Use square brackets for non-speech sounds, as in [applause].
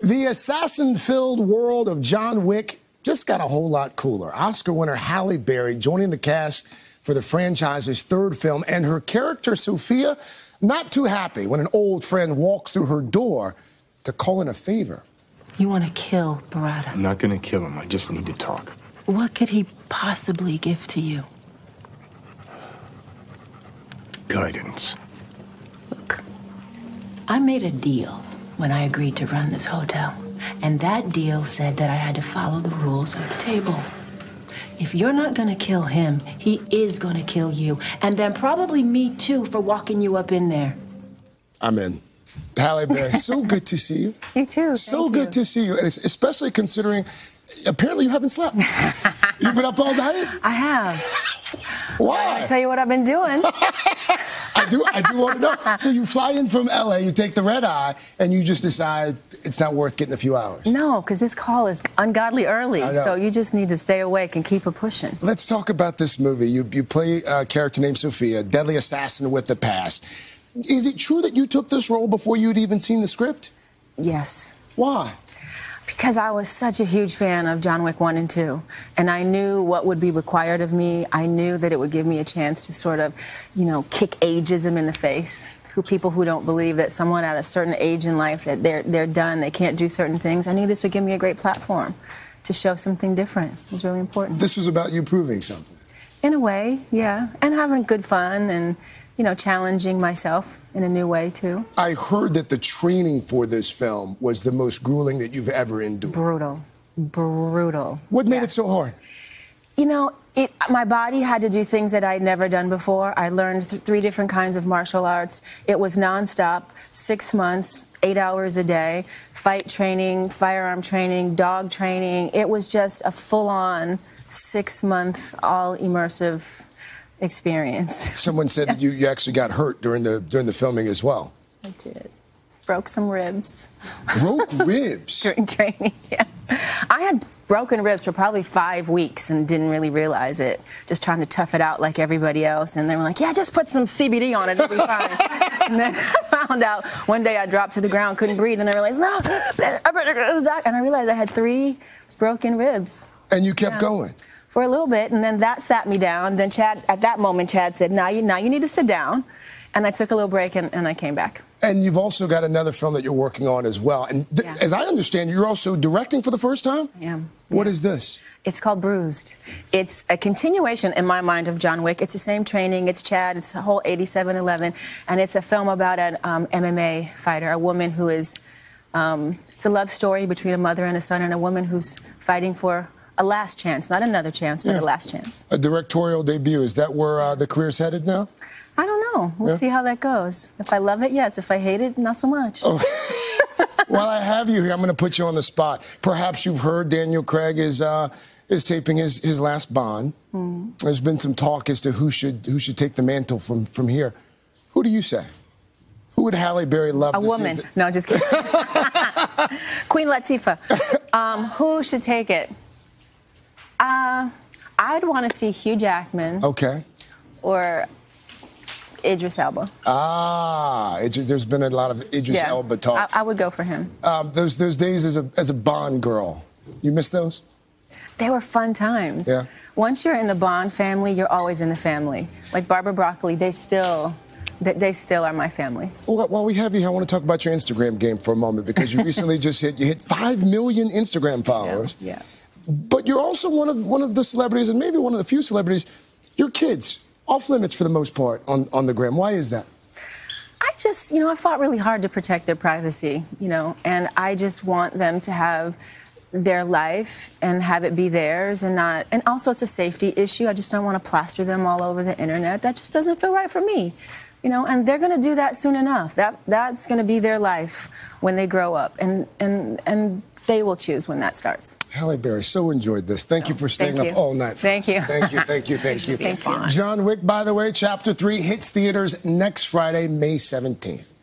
The assassin filled world of John Wick just got a whole lot cooler. Oscar winner Halle Berry joining the cast for the franchise's third film, and her character, Sophia, not too happy when an old friend walks through her door to call in a favor. You want to kill Berrada? I'm not gonna kill him. I just need to talk. What could he possibly give to you? Guidance. Look, I made a deal when I agreed to run this hotel. And that deal said that I had to follow the rules of the table. If you're not gonna kill him, he is gonna kill you. And then probably me too for walking you up in there. I'm in. Halle Berry, [laughs] so good to see you. You too. So Thank good you. to see you, and it's especially considering apparently you haven't slept. [laughs] You've been up all night. I have. Why? I'll tell you what I've been doing. [laughs] I do. I do want to know. So you fly in from LA, you take the red eye, and you just decide it's not worth getting a few hours. No, because this call is ungodly early. So you just need to stay awake and keep it pushing. Let's talk about this movie. You you play a character named Sophia, deadly assassin with the past. Is it true that you took this role before you'd even seen the script? Yes. Why? Because I was such a huge fan of John Wick 1 and 2. And I knew what would be required of me. I knew that it would give me a chance to sort of, you know, kick ageism in the face. Who people who don't believe that someone at a certain age in life that they're they're done, they can't do certain things. I knew this would give me a great platform to show something different. It was really important. This was about you proving something. In a way, yeah. And having good fun and, you know, challenging myself in a new way too. I heard that the training for this film was the most grueling that you've ever endured. Brutal. Brutal. What made Yeah. it so hard? You know, it, my body had to do things that I'd never done before. I learned th- three different kinds of martial arts. It was nonstop, six months, eight hours a day, fight training, firearm training, dog training. It was just a full on six month, all immersive experience. [laughs] Someone said that you, you actually got hurt during the during the filming as well. I did. Broke some ribs Broke [laughs] ribs. during training. [laughs] Yeah. I had broken ribs for probably five weeks and didn't really realize it. Just trying to tough it out like everybody else. And they were like, yeah, just put some CBD on it, it'll be fine. and then I found out one day I dropped to the ground, couldn't breathe, and I realized, no, I better go to the doctor. And I realized I had three broken ribs And you kept Yeah. going. For a little bit, and then that sat me down. Then Chad, at that moment, Chad said, now you, now you need to sit down. And I took a little break and, and I came back. And you've also got another film that you're working on as well. And th- Yeah. as I understand, you're also directing for the first time. Am. What Yeah. is this? It's called Bruised. It's a continuation in my mind of John Wick. It's the same training. It's Chad. It's the whole 87Eleven, and it's a film about an um, MMA fighter, a woman who is. Um, it's a love story between a mother and a son, and a woman who's fighting for a last chance, not another chance, but Yeah. a last chance. A directorial debut. Is that where uh, the career's headed now? I don't know. We'll Yeah. see how that goes. If I love it, yes. If I hate it, not so much. Oh. [laughs] While I have you here, I'm going to put you on the spot. Perhaps you've heard Daniel Craig is uh, is taping his, his last Bond. Hmm. There's been some talk as to who should who should take the mantle from from here. Who do you say? Who would Halle Berry love A woman. No, just kidding. [laughs] [laughs] Queen Latifah. Um, who should take it? Uh, I'd want to see Hugh Jackman Okay. or Idris Elba. Ah, it, there's been a lot of Idris Elba talk. I, I would go for him. um, those those days as a as a Bond girl, you miss those? They were fun times. Yeah. Once you're in the Bond family, you're always in the family. Like Barbara Broccoli, they still, they, they still are my family. Well, while we have you here, I want to talk about your Instagram game for a moment because you [laughs] recently just hit you hit five million Instagram followers. Yeah. But you're also one of one of the celebrities, and maybe one of the few celebrities. Your kids off limits for the most part on on the gram. Why is that? I just, you know, I fought really hard to protect their privacy, you know, and I just want them to have their life and have it be theirs and not, and also it's a safety issue. I just don't want to plaster them all over the internet. That just doesn't feel right for me, you know, and they're going to do that soon enough. That, that's going to be their life when they grow up and, and, and they will choose when that starts. Halle Berry, so enjoyed this. Thank you for staying up you. all night. Thank you. Thank you. Thank you. Thank [laughs] you. Thank you. John Wick, by the way, Chapter Three hits theaters next Friday, May 17th.